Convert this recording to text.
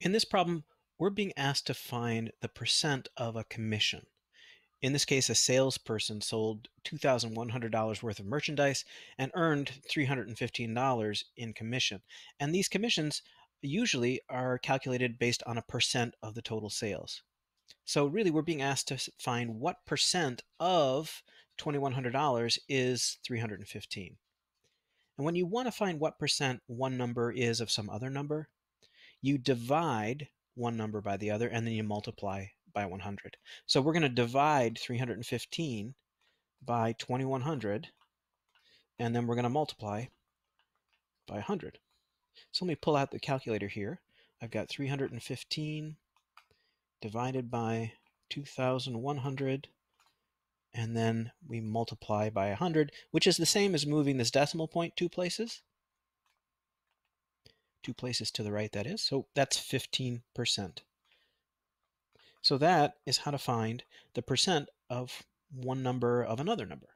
In this problem, we're being asked to find the percent of a commission. In this case, a salesperson sold $2,100 worth of merchandise and earned $315 in commission. And these commissions usually are calculated based on a percent of the total sales. So really, we're being asked to find what percent of $2,100 is 315. And when you want to find what percent one number is of some other number, you divide one number by the other and then you multiply by 100. So we're going to divide 315 by 2100 and then we're going to multiply by 100. So let me pull out the calculator here. I've got 315 divided by 2100 and then we multiply by 100, which is the same as moving this decimal point two places. Two places to the right, that is. So that's 15%. So that is how to find the percent of one number of another number.